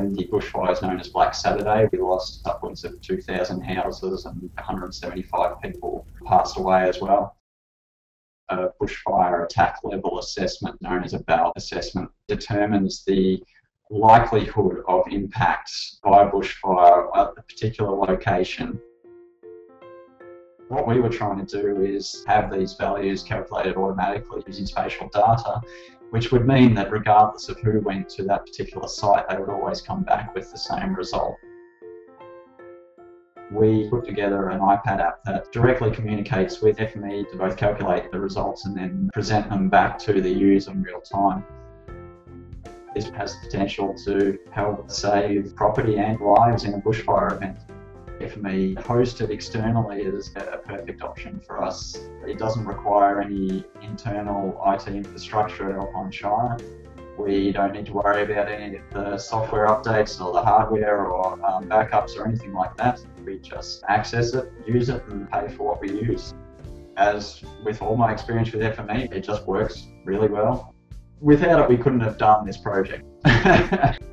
The bushfires known as Black Saturday, we lost upwards of 2,000 houses and 175 people passed away as well. A bushfire attack level assessment, known as a BAL assessment, determines the likelihood of impacts by bushfire at a particular location what we were trying to do is have these values calculated automatically using spatial data, which would mean that regardless of who went to that particular site, they would always come back with the same result. We put together an iPad app that directly communicates with FME to both calculate the results and then present them back to the user in real time. This has the potential to help save property and lives in a bushfire event FME, hosted externally is a perfect option for us. It doesn't require any internal IT infrastructure Alpine Shire. We don't need to worry about any of the software updates or the hardware or um, backups or anything like that. We just access it, use it, and pay for what we use. As with all my experience with FME, it just works really well. Without it, we couldn't have done this project.